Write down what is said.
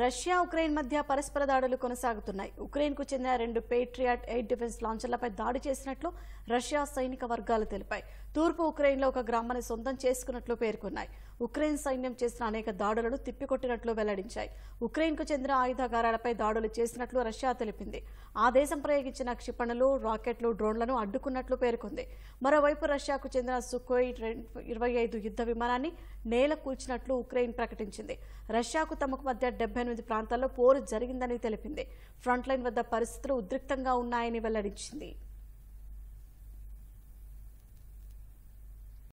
Russia Ukraine మధ్య పరస్పర దాడులు కొనసాగుతున్నాయి. ఉక్రెయిన్కు చెందిన రెండు పేట్రియాట్ ఎయిర్ డిఫెన్స్ లాంచర్లపై దాడి చేసినట్లు రష్యా సైనిక వర్గాలు తెలిపాయి. తూర్పు ఉక్రెయిన్లో ఒక గ్రామాన్ని సొంతం చేసుకున్నట్లు పేర్కొన్నాయి. ఉక్రెయిన్ సైన్యం చేసిన అనేక దాడులను తిప్పికొట్టినట్లు వెల్లడించాయి. ఉక్రెయిన్కు చెందిన ఆయుధాగారాలపై దాడులు చేసినట్లు రష్యా తెలిపింది. ఆ దేశం ప్రయోగించిన క్షిపణులు రాకెట్లు డ్రోన్లను అడ్డుకున్నట్లు పేర్కొంది. మరోవైపు రష్యాకు చెందిన సుకోయ్ ఇరవై ఐదు యుద్ధ విమానాన్ని నేల కూల్చినట్లు ఉక్రెయిన్ ప్రకటించింది. రష్యాకు తమకు మధ్య డెబ్బై డెబ్బై ఎనిమిది ప్రాంతాల్లో పోరు జరిగిందని తెలిపింది. ఫ్రంట్ లైన్ వద్ద పరిస్థితులు ఉద్రిక్తంగా ఉన్నాయని వెల్లడించింది.